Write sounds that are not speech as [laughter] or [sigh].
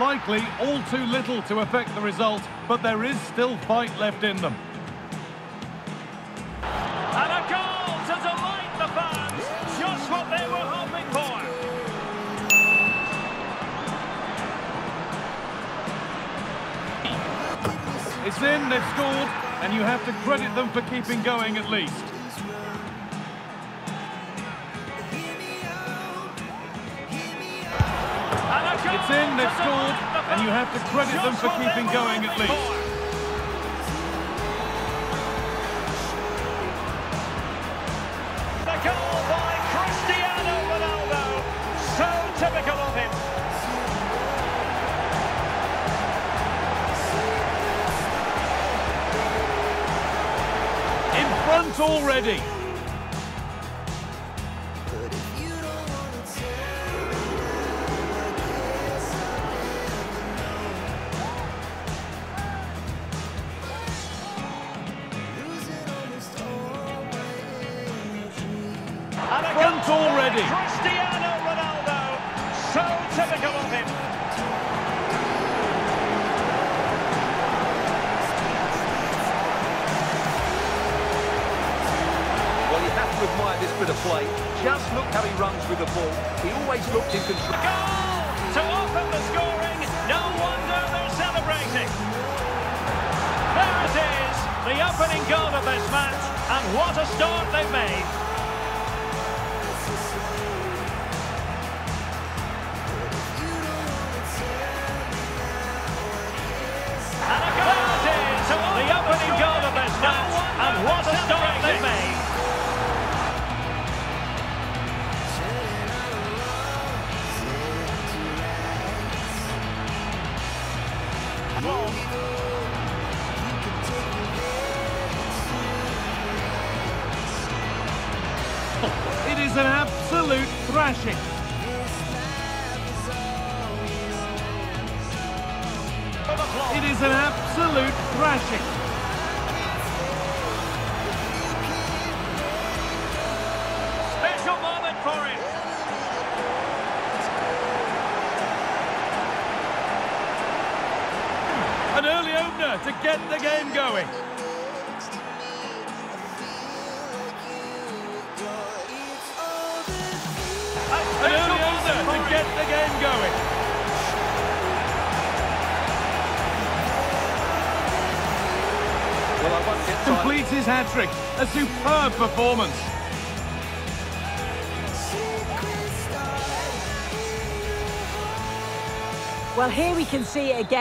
Likely all too little to affect the result, but there is still fight left in them. And a goal to delight the fans. Just what they were hoping for. It's in, they've scored, and you have to credit them for keeping going at least. It's in, they've scored, and you have to credit them for keeping going at least. for. Already. Cristiano Ronaldo. So typical of him. Well, you have to admire this bit of play. Just look how he runs with the ball. He always looked in control. Goal to open the scoring. No wonder they're celebrating. There it is, the opening goal of this match, and what a start they've made. [laughs] It is an absolute thrashing. It is an absolute thrashing. An early opener to get the game going. An early opener to get the game going. Well, I won't get tired. Completes his hat-trick. A superb performance. Well, here we can see it again.